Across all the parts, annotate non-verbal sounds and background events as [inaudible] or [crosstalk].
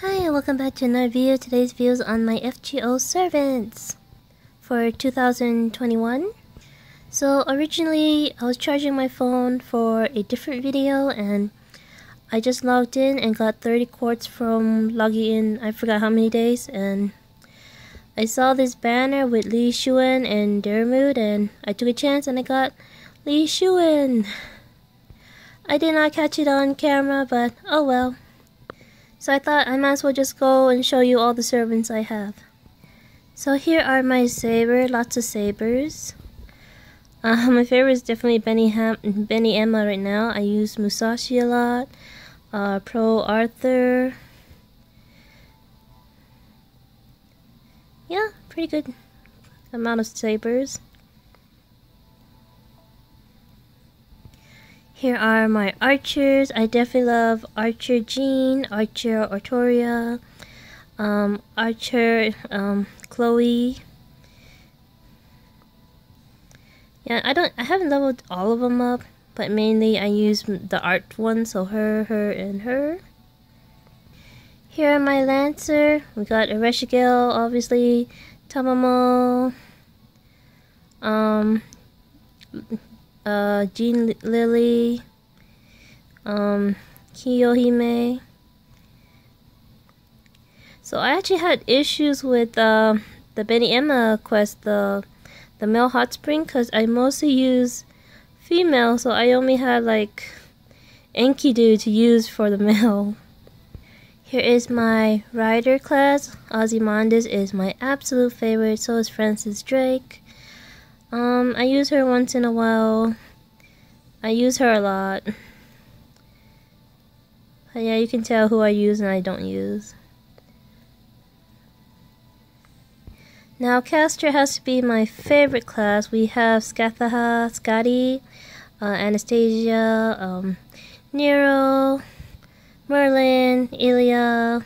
Hi welcome back to another video. Today's video is on my FGO servants for 2021. So originally I was charging my phone for a different video and I just logged in and got 30 quartz from logging in I forgot how many days and I saw this banner with Li Shuwen and Diarmuid and I took a chance and I got Li Shuwen. I did not catch it on camera but oh well. So I thought I might as well just go and show you all the servants I have. So here are my saber, lots of sabers. Uh, [laughs] my favorite is definitely Benny, Ham Benienma right now. I use Musashi a lot. Uh, Pro Arthur. Yeah, pretty good amount of sabers. Here are my archers. I definitely love Archer Jean, Archer Artoria, um, Archer um, Chloe. Yeah, I don't. I haven't leveled all of them up, but mainly I use the art one, so her, her, and her. Here are my Lancer. We got Ereshkigal, obviously, Tamamo, um, uh, Jean Lily, um, Kiyohime. So I actually had issues with uh, the Benienma quest, the the male hot spring, because I mostly use female, so I only had like Enkidu to use for the [laughs] male. Here is my rider class. Ozymandias is my absolute favorite, so is Francis Drake. Um, I use her once in a while. I use her a lot. But yeah, you can tell who I use and I don't use. Now, Caster has to be my favorite class. We have Scathach, Skadi, uh, Anastasia, um, Nero, Merlin, Ilya,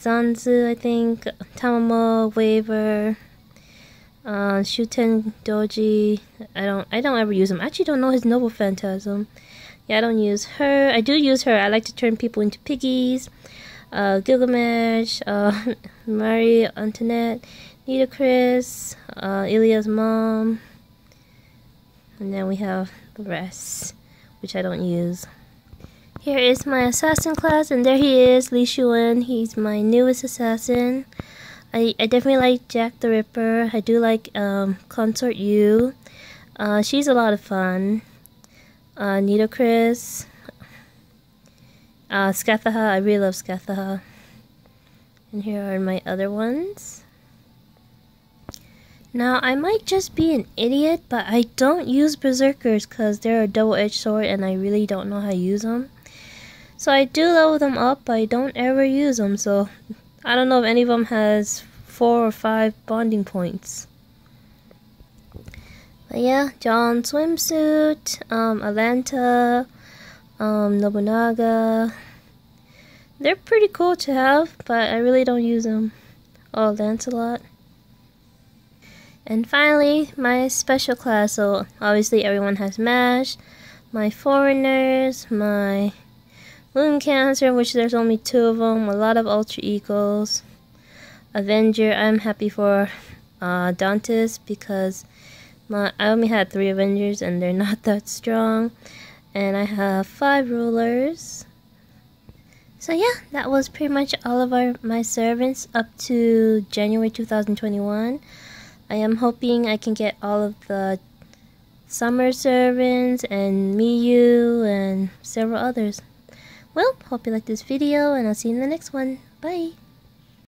Zanzu, I think, Tamamo, Waver, uh, Shuten Doji. I don't. I don't ever use him. I actually don't know his noble phantasm. Yeah, I don't use her. I do use her. I like to turn people into piggies. Uh, Gilgamesh, uh, [laughs] Marie Antoinette, Nitocris, uh, Ilya's mom, and then we have the rest, which I don't use. Here is my assassin class, and there he is, Li Shuwen. He's my newest assassin. I, I definitely like Jack the Ripper. I do like um, Consort Yu. Uh, she's a lot of fun. Uh, Nitocris. Uh, Scathach. I really love Scathach. And here are my other ones. Now, I might just be an idiot, but I don't use Berserkers because they're a double-edged sword and I really don't know how to use them. So I do level them up, but I don't ever use them, so I don't know if any of them has four or five bonding points. But yeah, John swimsuit, um, Alanta, um, Nobunaga. They're pretty cool to have, but I really don't use them. Oh, Lancelot. And finally, my special class. So obviously everyone has MASH. My foreigners, my Moon Cancer, which there's only two of them, a lot of Alter Egos. Avenger, I'm happy for uh, Dantes because my I only had three Avengers and they're [laughs] not that strong. And I have five rulers. So yeah, that was pretty much all of our my servants up to January 2021. I am hoping I can get all of the summer servants and Miyu and several others. Well, hope you liked this video and I'll see you in the next one. Bye!